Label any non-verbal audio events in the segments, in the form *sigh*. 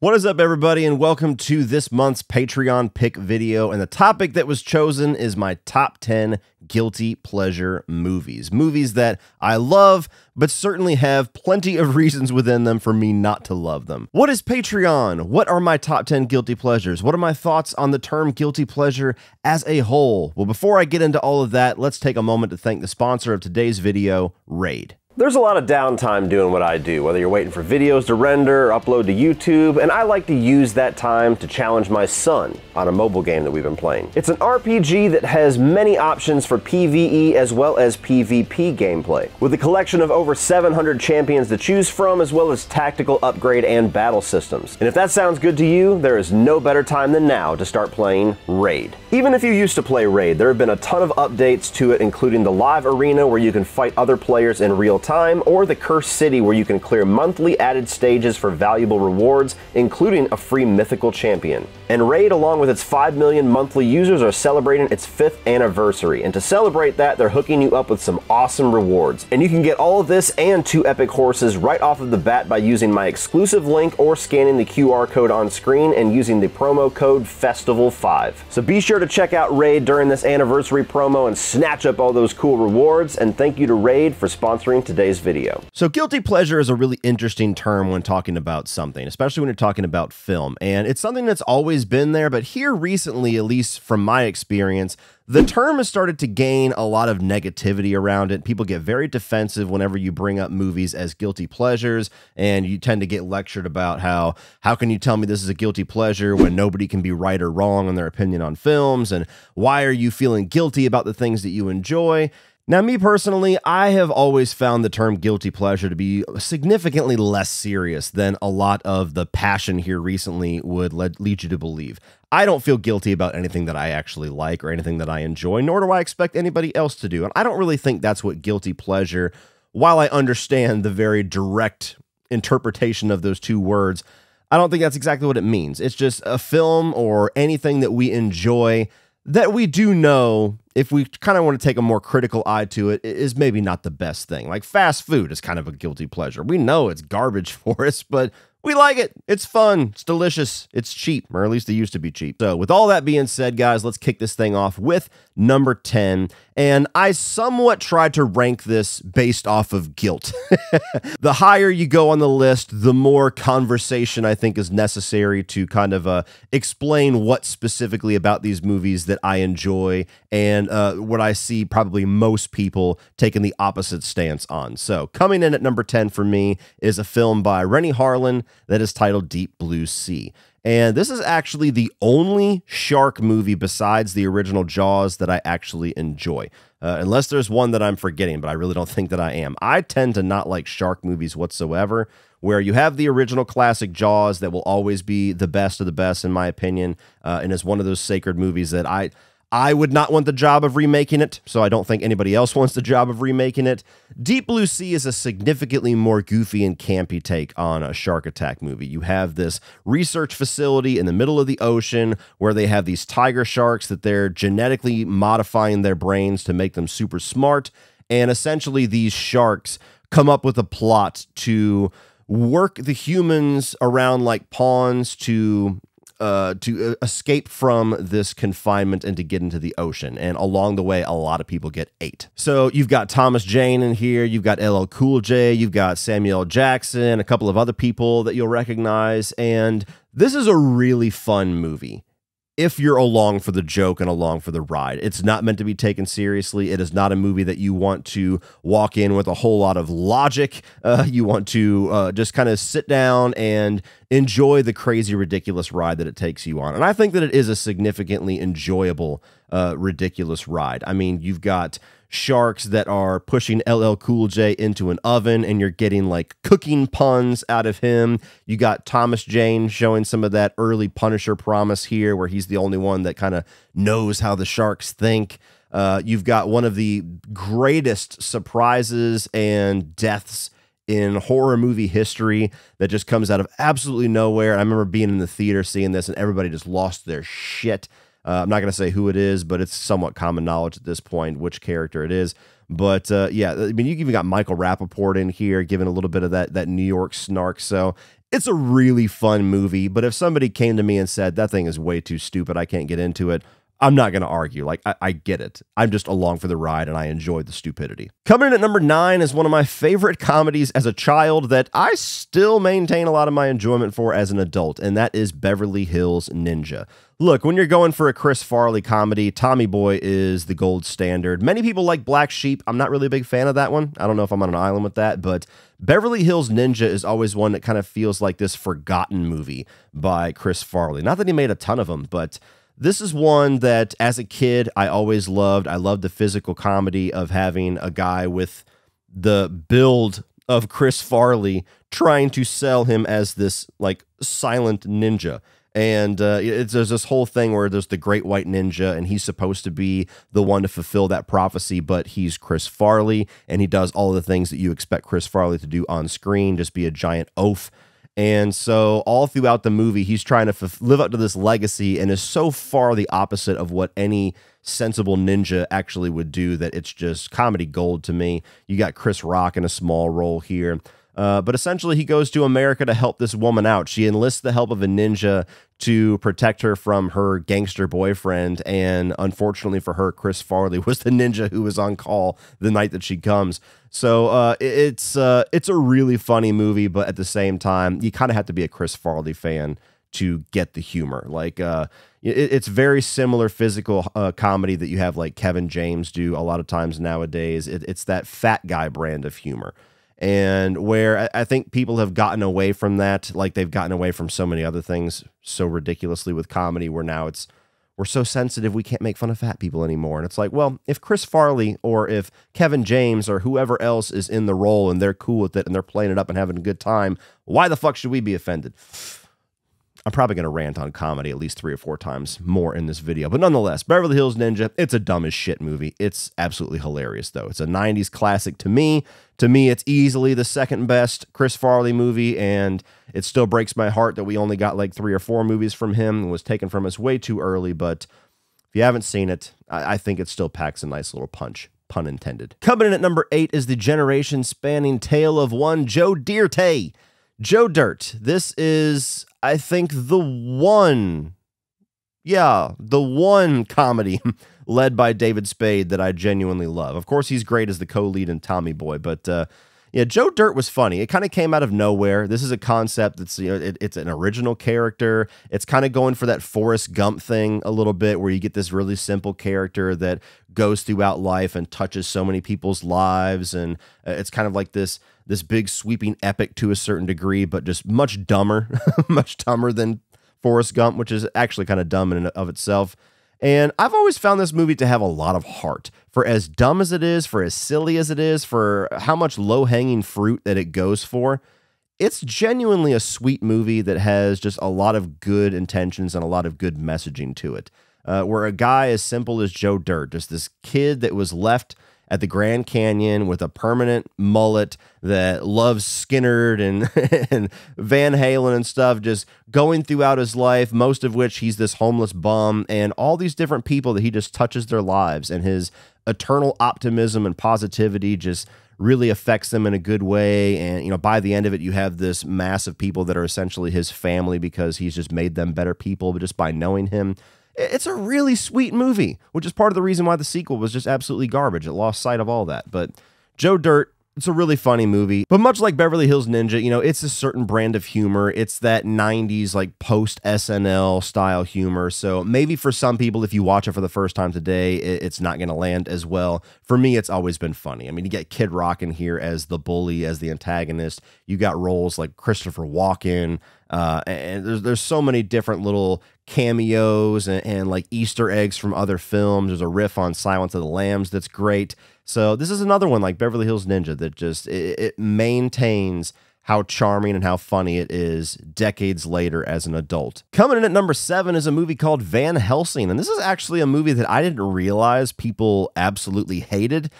What is up, everybody, and welcome to this month's Patreon pick video. And the topic that was chosen is my top 10 guilty pleasure movies. Movies that I love, but certainly have plenty of *laughs* reasons within them for me not to love them. What is Patreon? What are my top 10 guilty pleasures? What are my thoughts on the term guilty pleasure as a whole? Well, before I get into all of that, let's take a moment to thank the sponsor of today's video, Raid. There's a lot of downtime doing what I do, whether you're waiting for videos to render or upload to YouTube, and I like to use that time to challenge my son on a mobile game that we've been playing. It's an RPG that has many options for PvE as well as PvP gameplay, with a collection of over 700 champions to choose from, as well as tactical upgrade and battle systems. And if that sounds good to you, there is no better time than now to start playing Raid. Even if you used to play Raid, there have been a ton of updates to it, including the live arena where you can fight other players in real time time, or the Cursed City, where you can clear monthly added stages for valuable rewards, including a free mythical champion. And Raid, along with its 5 million monthly users, are celebrating its 5th anniversary. And to celebrate that, they're hooking you up with some awesome rewards. And you can get all of this and two epic horses right off of the bat by using my exclusive link or scanning the QR code on screen and using the promo code FESTIVAL5. So be sure to check out Raid during this anniversary promo and snatch up all those cool rewards. And thank you to Raid for sponsoring today's video. So guilty pleasure is a really interesting term when talking about something, especially when you're talking about film. And it's something that's always always been there, but here recently, at least from my experience, the term has started to gain a lot of negativity around it. People get very defensive whenever you bring up movies as guilty pleasures, and you tend to get lectured about how how can you tell me this is a guilty pleasure when nobody can be right or wrong in their opinion on films, and why are you feeling guilty about the things that you enjoy? Now, me personally, I have always found the term guilty pleasure to be significantly less serious than a lot of the passion here recently would lead, lead you to believe. I don't feel guilty about anything that I actually like or anything that I enjoy, nor do I expect anybody else to do. And I don't really think that's what guilty pleasure, while I understand the very direct interpretation of those two words, I don't think that's exactly what it means. It's just a film or anything that we enjoy that we do know if we kind of want to take a more critical eye to it is maybe not the best thing. Like fast food is kind of a guilty pleasure. We know it's garbage *laughs* for us but we like it. It's fun. It's delicious. It's cheap, or at least it used to be cheap. So, with all that being said, guys, let's kick this thing off with number 10. And I somewhat tried to rank this based off of guilt. *laughs* the higher you go on the list, the more conversation I think is necessary to kind of uh, explain what specifically about these movies that I enjoy and uh, what I see probably most people taking the opposite stance on. So, coming in at number 10 for me is a film by Renny Harlin that is titled Deep Blue Sea. And this is actually the only shark movie besides the original Jaws that I actually enjoy. Uh, unless there's one that I'm forgetting, but I really don't *laughs* think that I am. I tend to not like shark movies whatsoever, where you have the original classic Jaws that will always be the best of the best, in my opinion, uh, and is one of those sacred movies that I I would not want the job of remaking it, so I don't think anybody else wants the job of remaking it. Deep Blue Sea is a significantly more goofy and campy take on a shark attack movie. You have this research facility in the middle of the ocean where they have these tiger sharks that they're genetically modifying their brains to make them super smart. And essentially, these sharks come up with a plot to work the humans around like pawns to uh, to uh, escape from this confinement and to get into the ocean. And along the way, a lot of people get ate. So you've got Thomas Jane in here, you've got LL Cool J, you've got Samuel Jackson, a couple of other people that you'll recognize. And this is a really fun movie if you're along for the joke and along for the ride. It's not meant to be taken seriously. It is not a movie that you want to walk in with a whole lot of logic. Uh, you want to uh, just kind of sit down and enjoy the crazy, ridiculous ride that it takes you on. And I think that it is a significantly enjoyable, uh, ridiculous ride. I mean, you've got sharks that are pushing LL Cool J into an oven and you're getting like cooking puns out of him. You got Thomas Jane showing some of that early Punisher promise here where he's the only one that kind of knows how the sharks think. Uh, you've got one of the greatest surprises and deaths in horror movie history that just comes out of absolutely nowhere. I remember being in the theater seeing this and everybody just lost their shit. Uh, I'm not going to say who it is, but it's somewhat common knowledge at this point which character it is. But uh, yeah, I mean, you even got Michael Rapaport in here, giving a little bit of that that New York snark. So It's a really fun movie, but if somebody came to me and said, that thing is way too stupid, I can't get into it, I'm not going to argue. Like, I, I, get it. I'm just along for the ride and I enjoy the stupidity. Coming in at number nine is one of my favorite comedies as a child that I still maintain a lot of my enjoyment for as an adult, and that is Beverly Hills Ninja. Look, when you're going for a Chris Farley comedy, Tommy Boy is the gold standard. Many people like Black Sheep. I'm not really a big fan of that one. I don't know if I'm on an island with that, but Beverly Hills Ninja is always one that kind of feels like this forgotten movie by Chris Farley. Not that he made a ton of them, but this is one that as a kid I always loved. I loved the physical comedy of having a guy with the build of Chris Farley trying to sell him as this like silent ninja. And uh, there's this whole thing where there's the great white ninja, and he's supposed to be the one to fulfill that prophecy, but he's Chris Farley, and he does all the things that you expect Chris Farley to do on screen, just be a giant oaf and so, all throughout the movie, he's trying to f- live up to this legacy and is so far the opposite of what any sensible ninja actually would do that it's just comedy gold to me. You got Chris Rock in a small role here. Uh, but essentially, he goes to America to help this woman out. She enlists the help of a ninja to protect her from her gangster boyfriend. And unfortunately for her, Chris Farley *laughs* was the ninja who was on call the night that she comes. So uh, it's uh, it's a really funny movie, but at the same time, you kind of have to be a Chris Farley fan to get the humor. Like uh, it, it's very similar physical uh, comedy that you have like Kevin James do a lot of times nowadays. It, it's that fat guy brand of humor and where I think people have gotten away from that, like they've gotten away from so many other things so ridiculously with comedy, where now it's we're so sensitive we can't make fun of fat people anymore. And it's like, well, if Chris Farley or if Kevin James or whoever else is in the role and they're cool with it and they're playing it up and having a good time, why the fuck should we be offended? I'm probably going to rant on comedy at least three or four times more in this video. But nonetheless, Beverly Hills Ninja, it's a dumb as shit movie. It's absolutely hilarious, though. It's a 90s classic to me. To me, it's easily the second best Chris Farley movie, and it still breaks my heart that we only got like three or four movies from him and was taken from us way too early. But if you haven't seen it, I, I think it still packs a nice little punch pun intended. Coming in at number eight is the generation spanning tale of one Joe Dirt. Joe Dirt. This is I think the one, yeah, the one comedy *laughs* led by David Spade that I genuinely love. Of course, he's great as the co-lead in Tommy Boy, but uh, yeah, Joe Dirt was funny. It kind of came out of nowhere. This is a concept that's you know it, it's an original character. It's kind of going for that Forrest Gump thing a little bit, where you get this really simple character that goes throughout life and touches so many people's lives, and uh, it's kind of like this this big sweeping epic to a certain degree, but just much dumber, *laughs* much dumber than Forrest Gump, which is actually kind of dumb in and of itself. And I've always found this movie to have a lot of heart. For as dumb as it is, for as silly as it is, for how much low hanging fruit that it goes for, it's genuinely a sweet movie that has just a lot of good intentions and a lot of good messaging to it. Uh, where a guy as simple as Joe Dirt, just this kid that was left at the Grand Canyon with a permanent mullet that loves Skynyrd and, *laughs* and Van Halen and stuff, just going throughout his life, most of which he's this homeless bum, and all these different people that he just touches their lives, and his eternal optimism and positivity just really affects them in a good way and you know by the end of it you have this mass of people that are essentially his family because he's just made them better people just by knowing him it's a really sweet movie, which is part of the reason why the sequel was just absolutely garbage. It lost sight of all that. But Joe Dirt, it's a really funny movie, but much like Beverly Hills Ninja, you know, it's a certain brand of humor. It's that 90s, like post SNL style humor. So maybe for some people, if you watch it for the first time today, it's not going to land as well. For me, it's always been funny. I mean, you get Kid Rock in here as the bully, as the antagonist. You got roles like Christopher Walken. Uh, and there's there's so many different little cameos and, and like Easter eggs from other films. There's a riff on Silence of the Lambs that's great. So this is another one like Beverly Hills Ninja that just it, it maintains how charming and how funny it is decades later as an adult. Coming in at number seven is a movie called Van Helsing. And this is actually a movie that I didn't realize people absolutely hated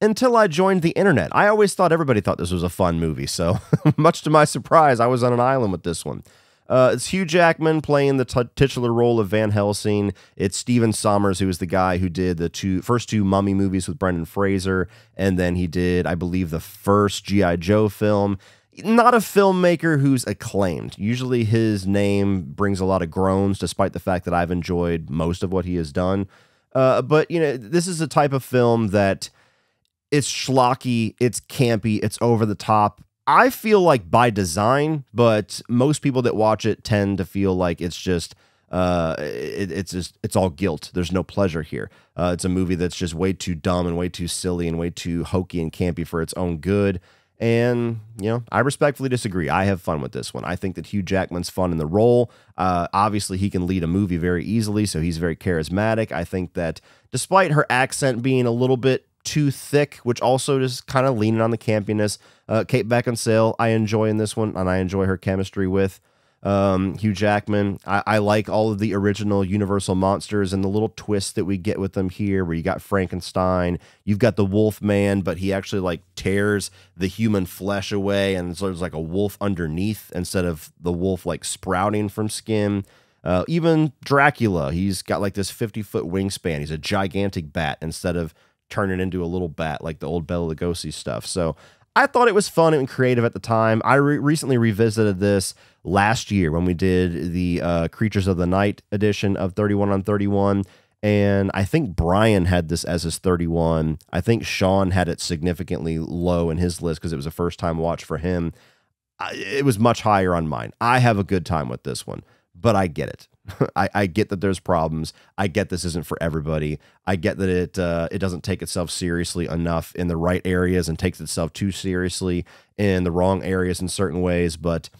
until I joined the internet. I always thought everybody thought this was a fun movie. So, *laughs* much to my surprise, I was on an island with this one. Uh, it's Hugh Jackman playing the titular role of Van Helsing. It's Stephen Sommers, who is the guy who did the two first two Mummy movies with Brendan Fraser, and then he did, I believe, the first GI Joe film. not a filmmaker who's acclaimed. Usually his name brings a lot of groans, despite the fact that I've enjoyed most of what he has done. Uh, but, you know, this is a type of film that it's schlocky, it's campy, it's over the top. I feel like by design, but most people that watch it tend to feel like it's just uh, it, it's just it's all guilt. There's no pleasure here. Uh, it's a movie that's just way too dumb and way too silly and way too hokey and campy for its own good. And, you know, I respectfully disagree. I have fun with this one. I think that Hugh Jackman's fun in the role. Uh, obviously, he can lead a movie very easily, so he's very charismatic. I think that despite her accent being a little bit too thick, which also is kind of leaning on the campiness, uh, Kate Beckinsale, I enjoy in this one, and I enjoy her chemistry with um, Hugh Jackman. I, I, like all of the original Universal monsters and the little twist that we get with them here, where you got Frankenstein, you've got the Wolf Man, but he actually like tears the human flesh away, and so there's like a wolf underneath instead of the wolf like sprouting from skin. Uh, even Dracula, he's got like this 50 foot wingspan. He's a gigantic bat instead of turning into a little bat like the old Bela Lugosi stuff. So I thought it was fun and creative at the time. I re- recently revisited this last year when we did the uh, Creatures of the Night edition of 31 on 31. And I think Brian had this as his 31. I think Sean had it significantly low in his list because it was a first time watch for him. I, it was much higher on mine. I have a good time with this one, but I get it. *laughs* I, I, get that there's problems. I get this isn't for everybody. I get that it uh, it doesn't take itself seriously enough in the right areas and takes itself too seriously in the wrong areas in certain ways. But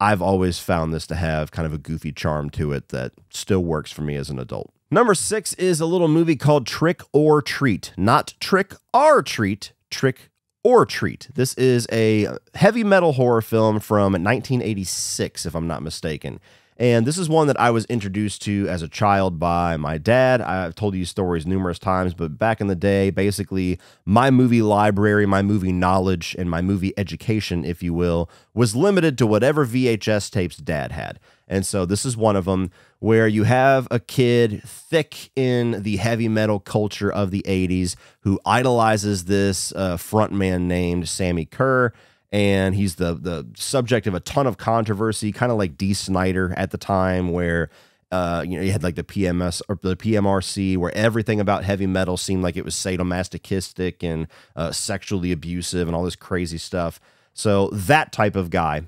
I've always found this to have kind of a goofy charm to it that still works for me as an adult. Number six is a little movie called Trick or Treat, not Trick or Treat, Trick or Treat. This is a heavy metal horror film from 1986, if I'm not mistaken. And this is one that I was introduced to as a child by my dad. I've told you stories numerous times, but back in the day, basically, my movie library, my movie knowledge, and my movie education, if you will, was limited to whatever VHS tapes dad had. And so this is one of them where you have a kid thick in the heavy metal culture of the 80s who idolizes this uh, frontman named Sammi Curr and he's the the subject of a ton of controversy, kind of like Dee Snider at the time, where uh, you know you had like the PMS or the PMRC, where everything about heavy metal seemed like it was sadomasochistic and uh, sexually abusive and all this crazy stuff. So that type of guy,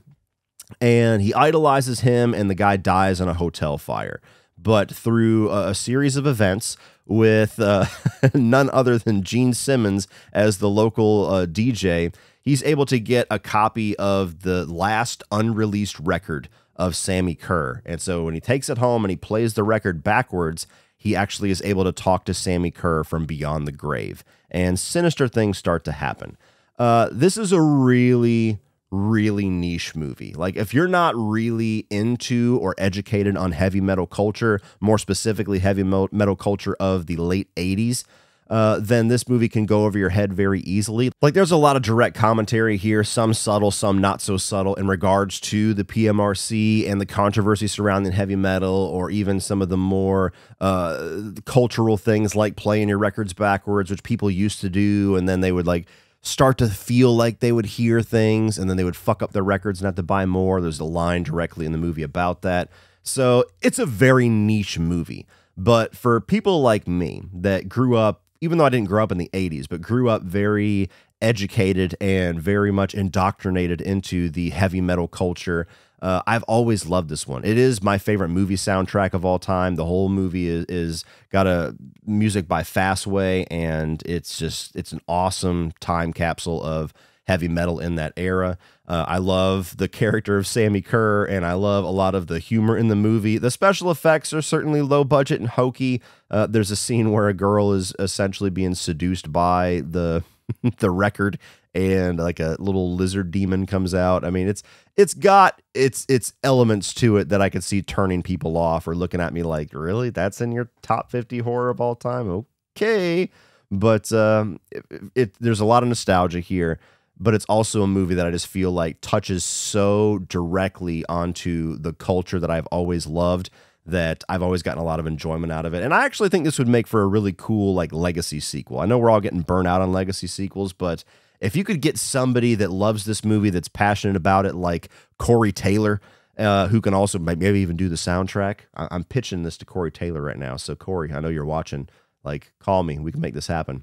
and he idolizes him, and the guy dies in a hotel fire. But through a, a series of events, with uh, *laughs* none other than Gene Simmons as the local uh, DJ, he's able to get a copy of the last unreleased record of Sammi Curr. And so when he takes it home and he plays the record backwards, he actually is able to talk to Sammi Curr from beyond the grave. And sinister things start to happen. Uh, this is a really, really niche movie. Like, if you're not really into or educated on heavy metal culture, more specifically, heavy metal culture of the late 80s, uh, then this movie can go over your head very easily. Like, there's a lot of direct commentary here, some subtle, some not so subtle, in regards to the PMRC and the controversy surrounding heavy metal, or even some of the more uh, cultural things like playing your records backwards, which people used to do, and then they would like start to feel like they would hear things, and then they would fuck up their records and have to buy more. There's a line directly in the movie about that. So it's a very niche movie. But for people like me that grew up even though I didn't grow up in the 80s, but grew up very educated and very much indoctrinated into the heavy metal culture. Uh, I've always loved this one. It is my favorite movie soundtrack of all time. The whole movie is, is got a music by Fastway, and it's just it's an awesome time capsule of heavy metal in that era. Uh, I love the character of Sammi Curr, and I love a lot of the humor in the movie. The special effects are certainly low budget and hokey. Uh, there's a scene where a girl is essentially being seduced by the *laughs* the record, and like a little lizard demon comes out. I mean, it's it's got its its elements to it that I could see turning people off or looking at me like, really, that's in your top fifty horror of all time? Okay, but um, it, it there's a lot of nostalgia here but it's also a movie that I just feel like touches so directly onto the culture that I've always loved that I've always gotten a lot of enjoyment out of it. And I actually think this would make for a really cool like legacy sequel. I know we're all getting burnt out on legacy sequels, but If you could get somebody that loves this movie, that's passionate about it, like Corey Taylor, uh, who can also maybe even do the soundtrack. I- I'm pitching this to Corey Taylor right now. So, Corey, I know you're watching. Like, call me. We can make this happen.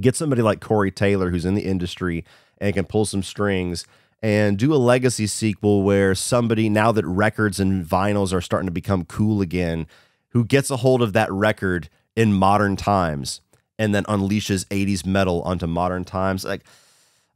Get somebody like Corey Taylor, who's in the industry and can pull some strings and do a legacy sequel where somebody, now that records and vinyls are starting to become cool again, who gets a hold of that record in modern times and then unleashes 80s metal onto modern times. Like,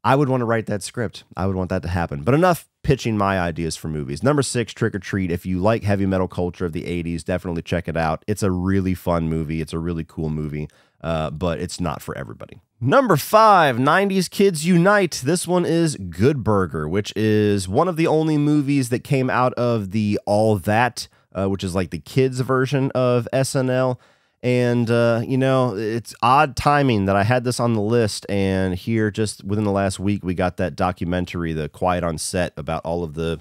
I would want to write that script. I would want that to happen. But enough pitching my ideas for movies. Number six, Trick or Treat. If you like heavy metal culture of the 80s, definitely check it out. It's a really fun movie. It's a really cool movie, uh, but it's not for everybody. Number five, 90s Kids Unite. This one is Good Burger, which is one of the only movies that came out of the All That, uh, which is like the kids' version of SNL. And, uh, you know, it's odd timing that I had this on the list. And here, just within the last week, we got that documentary, The Quiet on Set, about all of the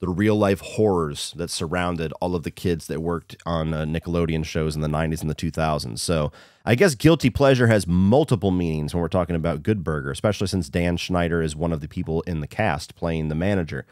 the real life horrors that surrounded all of the kids that worked on uh, Nickelodeon shows in the 90s and the 2000s. So I guess guilty pleasure has multiple meanings when we're talking about Good Burger, especially since Dan Schneider is one of the people in the cast playing the manager.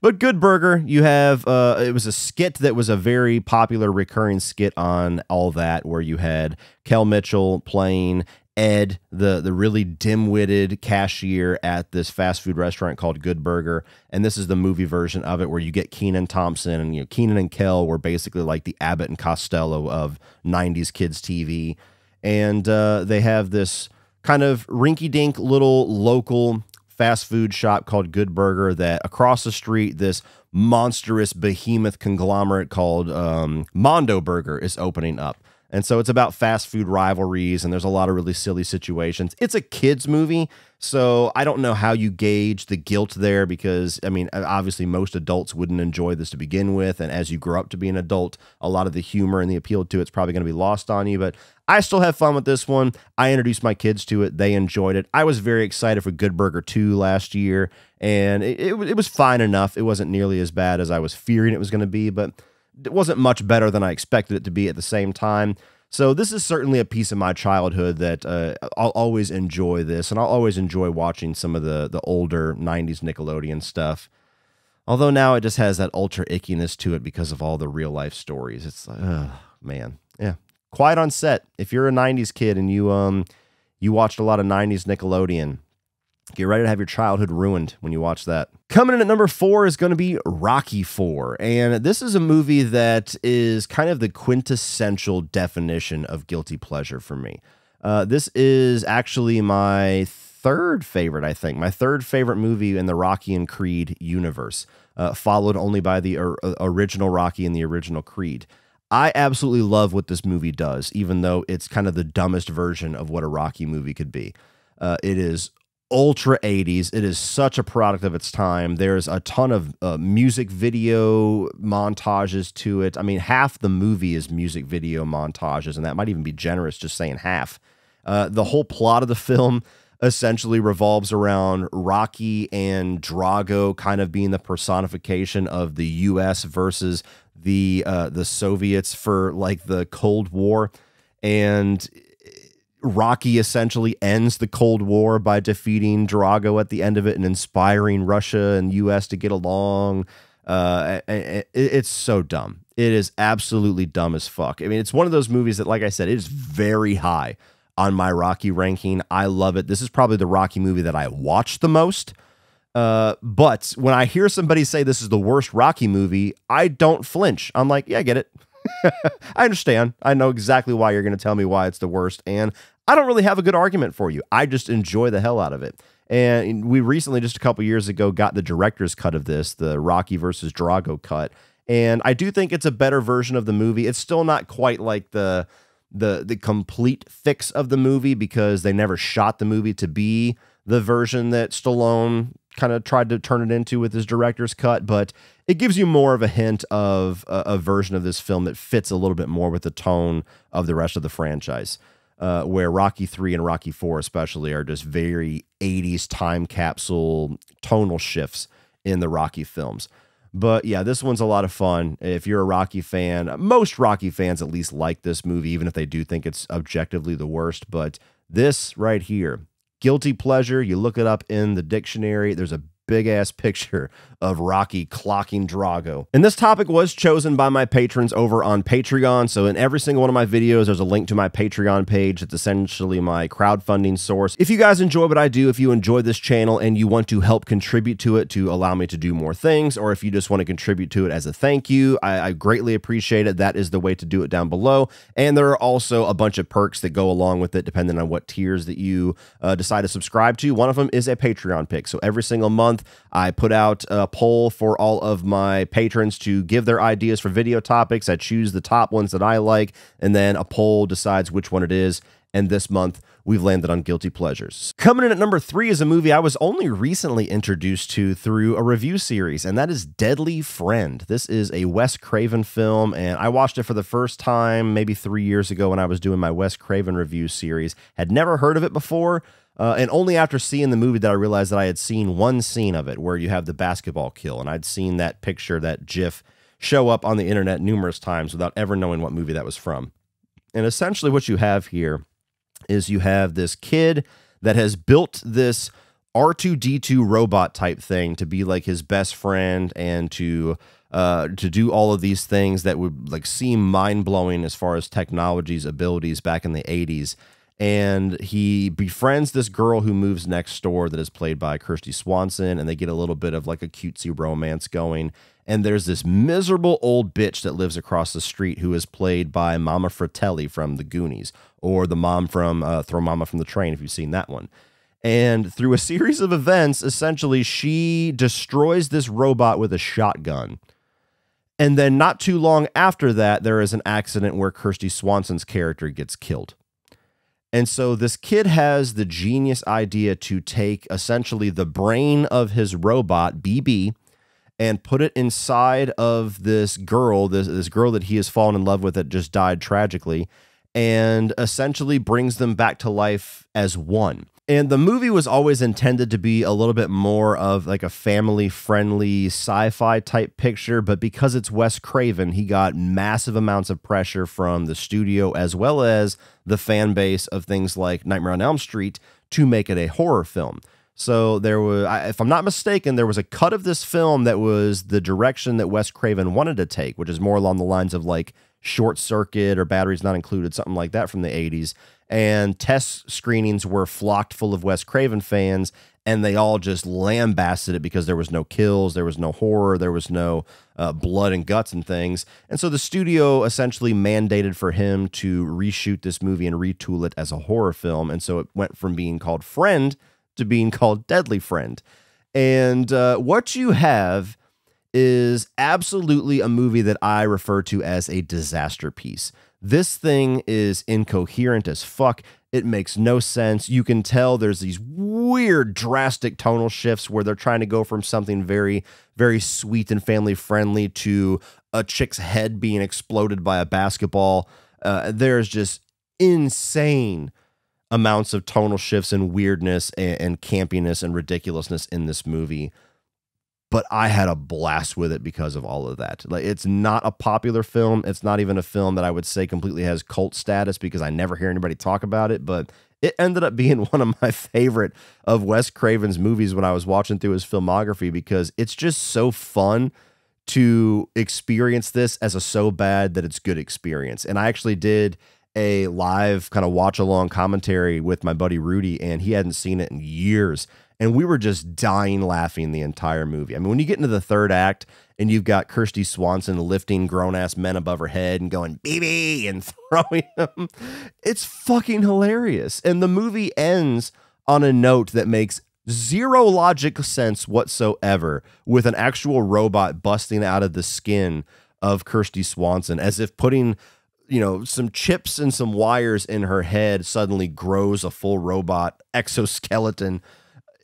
But Good Burger, you have uh, it was a skit that was a very popular recurring skit on all that, where you had Kel Mitchell playing Ed, the the really dim-witted cashier at this fast food restaurant called Good Burger, and this is the movie version of it where you get Kenan Thompson and you know Kenan and Kel were basically like the Abbott and Costello of '90s kids TV, and uh, they have this kind of rinky-dink little local fast food shop called Good Burger that across the street this monstrous behemoth conglomerate called um, Mondo Burger is opening up. And so it's about fast food rivalries, and there's a lot of really silly situations. It's a kids' movie, so I don't know how you gauge the guilt there because, I mean, obviously most adults wouldn't enjoy this to begin with. And as you grow up to be an adult, a lot of the humor and the appeal to it's probably going to be lost on you. But I still have fun with this one. I introduced my kids to it, they enjoyed it. I was very excited for Good Burger 2 last year, and it, it, it was fine enough. It wasn't nearly as bad as I was fearing it was going to be, but it wasn't much better than I expected it to be at the same time. So this is certainly a piece of my childhood that uh, I'll always enjoy this, and I'll always enjoy watching some of the the older '90s Nickelodeon stuff. Although now it just has that ultra ickiness to it because of all the real life stories. It's like, oh, man, yeah. Quiet on set. If you're a '90s kid and you um you watched a lot of '90s Nickelodeon, Get ready to have your childhood ruined when you watch that. Coming in at number four is going to be Rocky Four. And this is a movie that is kind of the quintessential definition of guilty pleasure for me. Uh, this is actually my third favorite, I think, my third favorite movie in the Rocky and Creed universe, uh, followed only by the or, original Rocky and the original Creed. I absolutely love what this movie does, even though it's kind of the dumbest version of what a Rocky movie could be. Uh, it is ultra 80s. It is such a product of its time. There's a ton of uh, music video montages to it. I mean, half the movie is music video montages, and that might even be generous just saying half. Uh, the whole plot of the film essentially revolves around Rocky and Drago kind of being the personification of the U.S. versus the uh, the Soviets for like the Cold War, and Rocky essentially ends the Cold War by defeating Drago at the end of it and inspiring Russia and U.S. to get along. Uh, it's so dumb. It is absolutely dumb as fuck. I mean, it's one of those movies that, like I said, it is very high on my Rocky ranking. I love it. This is probably the Rocky movie that I watch the most. Uh, but when I hear somebody say this is the worst Rocky movie, I don't flinch. I'm like, yeah, I get it. *laughs* I understand. I know exactly why you're going to tell me why it's the worst. And I don't really have a good argument for you. I just enjoy the hell out of it. And we recently, just a couple years ago, got the director's cut of this, the Rocky versus Drago cut. And I do think it's a better version of the movie. It's still not quite like the the the complete fix of the movie because they never shot the movie to be the version that Stallone kind of tried to turn it into with his director's cut, but it gives you more of a hint of a, a version of this film that fits a little bit more with the tone of the rest of the franchise uh, where Rocky 3 and Rocky 4 especially are just very 80s time capsule tonal shifts in the Rocky films. But yeah, this one's a lot of fun. If you're a Rocky fan, most Rocky fans at least like this movie, even if they do think it's objectively the worst. But this right here, Guilty pleasure, you look it up in the dictionary. There's a big ass *laughs* picture of Rocky clocking Drago. And this topic was chosen by my patrons over on Patreon. So in every single one of my videos, there's a link to my Patreon page. It's essentially my crowdfunding source. If you guys enjoy what I do, if you enjoy this channel and you want to help contribute to it to allow me to do more things, or if you just want to contribute to it as a thank you, I, I greatly appreciate it. That is the way to do it down below. And there are also a bunch of perks that go along with it, depending on what tiers that you uh, decide to subscribe to. One of them is a Patreon pick. So every single month, I put out a poll for all of my patrons to give their ideas for video topics. I choose the top ones that I like, and then a poll decides which one it is. And this month, we've landed on Guilty Pleasures. Coming in at number three is a movie I was only recently introduced to through a review series, and that is Deadly Friend. This is a Wes Craven film, and I watched it for the first time maybe three years ago when I was doing my Wes Craven review series. Had never heard of it before. Uh, and only after seeing the movie that I realized that I had seen one scene of it where you have the basketball kill. And I'd seen that picture, that GIF, show up on the internet numerous times without ever knowing what movie that was from. And essentially, what you have here is you have this kid that has built this R2D2 robot type thing to be like his best friend and to uh, to do all of these things that would like seem mind blowing as far as technology's abilities back in the 80s and he befriends this girl who moves next door that is played by Kristy Swanson and they get a little bit of like a cutesy romance going and there's this miserable old bitch that lives across the street who is played by Mama Fratelli from The Goonies or the mom from uh, Throw Mama from the Train if you've seen that one. And through a series of events, essentially, she destroys this robot with a shotgun. And then, not too long after that, there is an accident where Kristy Swanson's character gets killed. And so this kid has the genius idea to take essentially the brain of his robot, BB, and put it inside of this girl, this, this girl that he has fallen in love with that just died tragically, and essentially brings them back to life as one. And the movie was always intended to be a little bit more of like a family friendly sci fi type picture, but because it's Wes Craven, he got massive amounts of pressure from the studio as well as the fan base of things like Nightmare on Elm Street to make it a horror film. So there was, if I'm not mistaken, there was a cut of this film that was the direction that Wes Craven wanted to take, which is more along the lines of like Short Circuit or Batteries Not Included, something like that from the 80s and test screenings were flocked full of Wes Craven fans, and they all just lambasted it because there was no kills, there was no horror, there was no uh, blood and guts and things. And so the studio essentially mandated for him to reshoot this movie and retool it as a horror film. And so it went from being called Friend to being called Deadly Friend. And uh, what you have is absolutely a movie that I refer to as a disaster piece. This thing is incoherent as fuck. It makes no sense. You can tell there's these weird, drastic tonal shifts where they're trying to go from something very, very sweet and family friendly to a chick's head being exploded by a basketball. Uh, there's just insane amounts of tonal shifts and weirdness and, and campiness and ridiculousness in this movie but I had a blast with it because of all of that. Like it's not a popular film. It's not even a film that I would say completely has cult status because I never hear anybody talk about it, but it ended up *laughs* being one of my favorite of Wes Craven's movies when I was watching through his filmography because it's just so fun to experience this as a so bad that it's good experience. And I actually did a live kind of watch along commentary with my buddy Rudy and he hadn't seen it in years and we were just dying laughing the entire movie. I mean, when you get into the third act and you've got Kristy Swanson lifting grown ass men above her head and going BB and *laughs* throwing them, it's fucking hilarious. And the movie ends on a note that makes zero logical sense whatsoever with an actual robot busting out of the skin of Kristy Swanson as if putting you know some chips and some wires in her head suddenly grows a full robot exoskeleton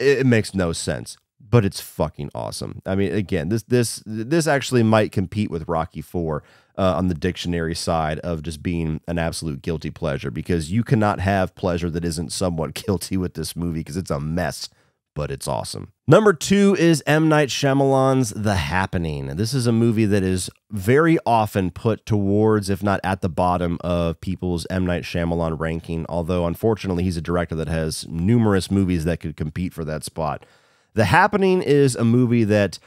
it, makes no sense but it's fucking awesome. I mean, again, this this this actually might compete with Rocky Four uh, on the dictionary side of just being an absolute guilty pleasure because you cannot have pleasure that isn't somewhat *laughs* guilty with this movie because it's a mess but it's awesome. Number two is M. Night Shyamalan's The Happening. This is a movie that is very often put towards, if not at the bottom of people's M. Night Shyamalan ranking, although unfortunately he's a director that has numerous movies that could compete for that spot. The Happening is a movie that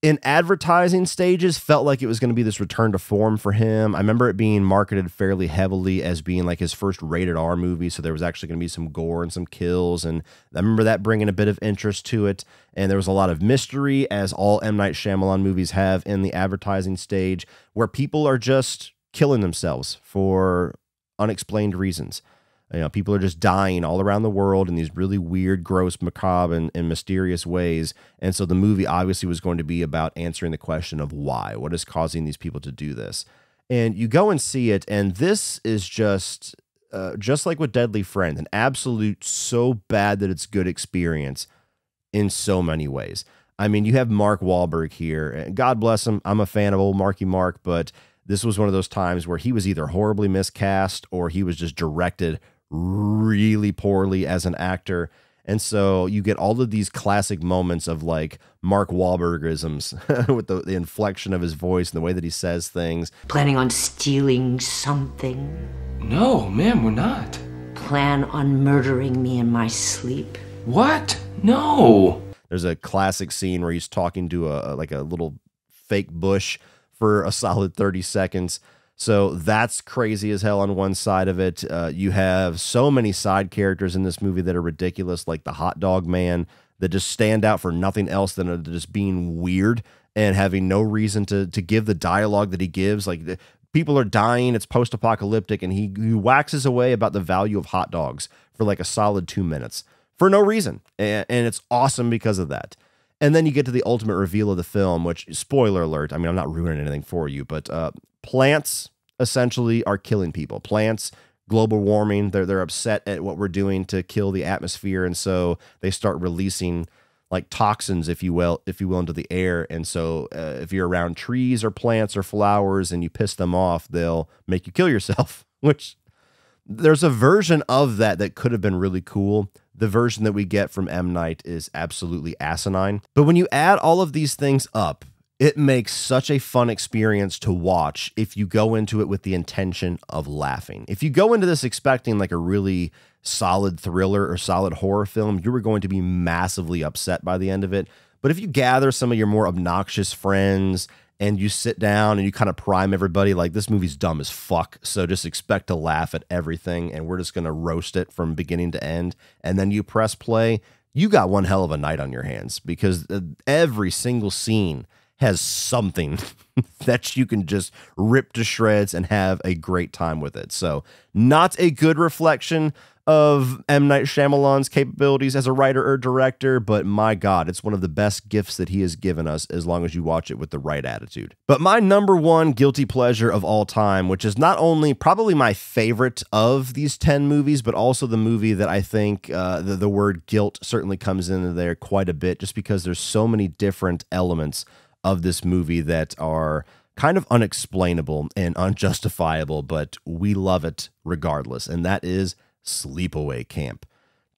in advertising stages felt like it was going to be this return to form for him. I remember it being marketed fairly heavily as being like his first rated R movie, so there was actually going to be some gore and some kills and I remember that bringing a bit of interest to it and there was a lot of mystery as all M Night Shyamalan movies have in the advertising stage where people are just killing themselves for unexplained reasons. You know, people are just dying all around the world in these really weird, gross, macabre, and, and mysterious ways. And so the movie obviously was going to be about answering the question of why. What is causing these people to do this? And you go and see it, and this is just uh, just like with Deadly Friend, an absolute so bad that it's good experience in so many ways. I mean, you have Mark Wahlberg here, and God bless him. I'm a fan of old Marky Mark, but this was one of those times where he was either horribly miscast or he was just directed really poorly as an actor. And so you get all of these classic moments of like Mark Wahlbergisms *laughs* with the, the, inflection of his voice and the way that he says things. Planning on stealing something? No, ma'am, we're not. Plan on murdering me in my sleep? What? No. There's a classic scene where he's talking to a like a little fake bush for a solid 30 seconds so that's crazy as hell on one side of it. Uh, you have so many side characters in this movie that are ridiculous, like the hot dog man, that just stand out for nothing else than just being weird and having no reason to to give the dialogue that he gives. Like people are dying, it's post apocalyptic, and he, he waxes away about the value of hot dogs for like a solid two minutes for no reason, and, and it's awesome because of that. And then you get to the ultimate reveal of the film, which, spoiler alert, I mean, I'm not ruining anything for you, but uh, plants essentially are killing people. Plants, global warming, they're, they're upset at what we're doing to kill the atmosphere. And so they start releasing like toxins, if you will, if you will, into the air. And so uh, if you're around trees or plants or flowers and you piss them off, they'll make you kill yourself, *laughs* which there's a version of that that could have been really cool the version that we get from M. Night is absolutely asinine. But when you add all of these things up, it makes such a fun experience to watch if you go into it with the intention of laughing. If you go into this expecting like a really solid thriller or solid horror film, you are going to be massively upset by the end of it. But if you gather some of your more obnoxious friends and you sit down and you kind of prime everybody like this movie's dumb as fuck so just expect to laugh at everything and we're just going to roast it from beginning to end and then you press play you got one hell of a night on your hands because uh, every single scene has something *laughs* that you can just rip to shreds and have a great time with it. So, not a good reflection of M. Night Shyamalan's capabilities as a writer or director, but my God, it's one of the best gifts that he has given us as long as you watch it with the right attitude. But my number one guilty pleasure of all time, which is not only probably my favorite of these 10 movies, but also the movie that I think uh, the, the word guilt certainly comes into there quite a bit, just because there's so many different elements of this movie that are kind of unexplainable and unjustifiable, but we love it regardless. And that is Sleepaway Camp.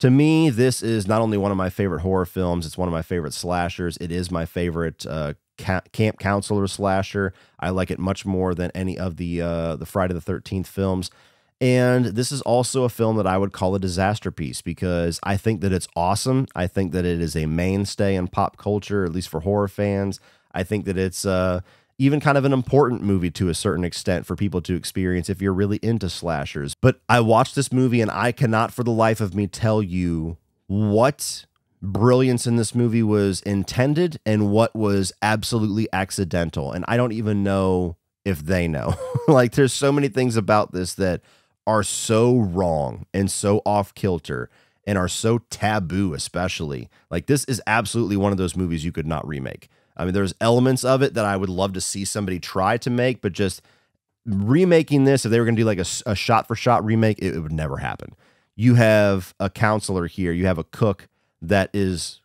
To me, this is not only one of my favorite horror films, it's one of my favorite slashers. It is my favorite uh, ca- camp counselor slasher. I like it much more than any of the uh, the Friday the 13th films. And this is also a film that I would call a disaster piece because I think that it's awesome. I think that it is a mainstay in pop culture, at least for horror fans. I think that it's uh, even kind of an important movie to a certain extent for people to experience if you're really into slashers. But I watched this movie and I cannot for the life of me tell you what brilliance in this movie was intended and what was absolutely accidental. And I don't even know if they know. *laughs* like, there's so many things about this that are so wrong and so off kilter and are so taboo, especially. Like, this is absolutely one of those movies you could not remake. I mean, there's elements of it that I would love to see somebody try to make, but just remaking this, if they were going to do like a, a shot for shot remake, it, it would never happen. You have a counselor here, you have a cook that is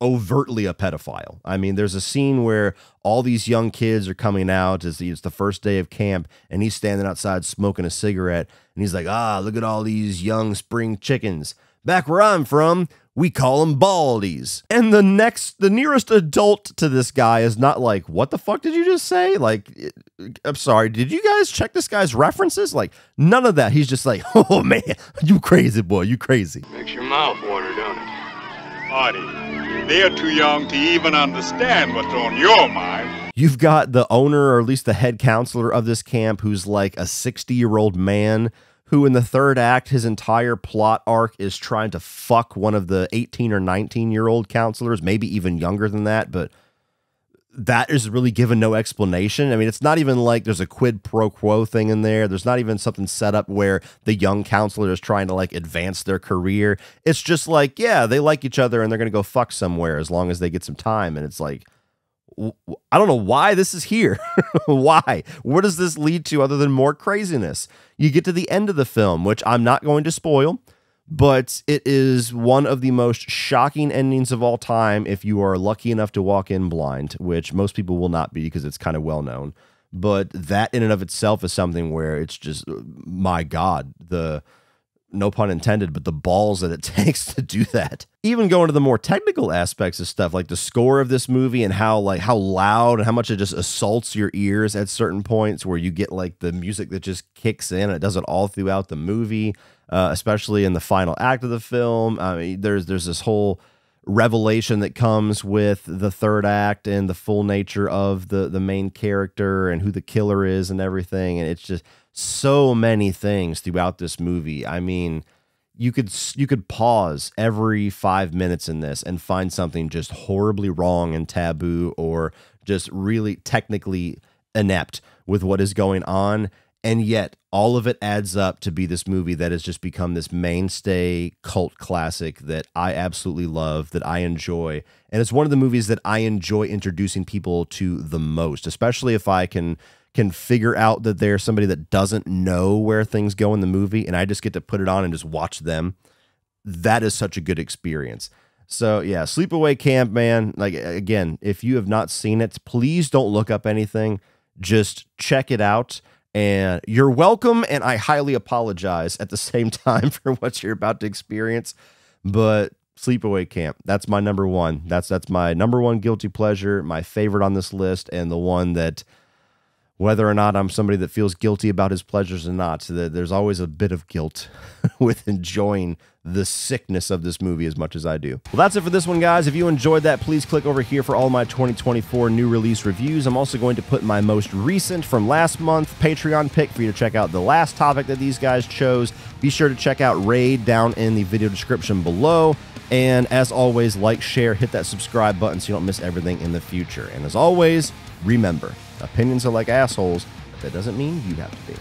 overtly a pedophile. I mean, there's a scene where all these young kids are coming out. It's the, it's the first day of camp, and he's standing outside smoking a cigarette, and he's like, "Ah, look at all these young spring chickens. Back where I'm from, We call them baldies. And the next, the nearest adult to this guy is not like, what the fuck did you just say? Like, I'm sorry, did you guys check this guy's references? Like, none of that. He's just like, *laughs* oh man, you crazy boy, you crazy. Makes your mouth water, don't it? Marty, they're too young to even understand what's on your mind. You've got the owner, or at least the head counselor of this camp, who's like a 60 year old man who in the third act his entire plot arc is trying to fuck one of the 18 or 19 year old counselors maybe even younger than that but that is really given no explanation. I mean, it's not even like there's a quid pro quo thing in there. There's not even something set up where the young counselor is trying to like advance their career. It's just like, yeah, they like each other and they're going to go fuck somewhere as long as they get some time. And it's like, I don't know why this is here. *laughs* why? What does this lead to other than more craziness? You get to the end of the film, which I'm not going to spoil, but it is one of the most shocking endings of all time if you are lucky enough to walk in blind, which most people will not be because it's kind of well known. But that in and of itself is something where it's just uh, my god, the no pun intended, but the balls that it *laughs* takes to do that. Even going to the more technical aspects of stuff, like the score of this movie and how like how loud and how much it just assaults your ears at certain points, where you get like the music that just kicks in. And it does it all throughout the movie, uh, especially in the final act of the film. I mean, there's there's this whole revelation that comes with the third act and the full nature of the the main character and who the killer is and everything and it's just so many things throughout this movie. I mean, you could you could pause every 5 minutes in this and find something just horribly wrong and taboo or just really technically inept with what is going on and yet all of it adds up to be this movie that has just become this mainstay cult classic that I absolutely love, that I enjoy. And it's one of the movies that I enjoy introducing people to the most, especially if I can can figure out that they're somebody that doesn't know where things go in the movie and I just get to put it on and just watch them. That is such a good experience. So yeah, Sleepaway Camp, man. Like again, if you have not seen it, please don't look up anything. Just check it out. And you're welcome. And I highly apologize at the *laughs* same time for what you're about to experience. But Sleepaway Camp, that's my number one. That's that's my number one guilty pleasure, my favorite on this list, and the one that whether or not I'm somebody that feels guilty about his pleasures or not. So there's always a bit of guilt *laughs* with enjoying the sickness of this movie as much as I do. Well, that's it for this one, guys. If you enjoyed that, please click over here for all my 2024 new release reviews. I'm also going to put my most recent from last month Patreon pick for you to check out the last topic that these guys chose. Be sure to check out Raid down in the video description below. And as always, like, share, hit that subscribe button so you don't miss everything in the future. And as always, remember, Opinions are like assholes, but that doesn't mean you have to be.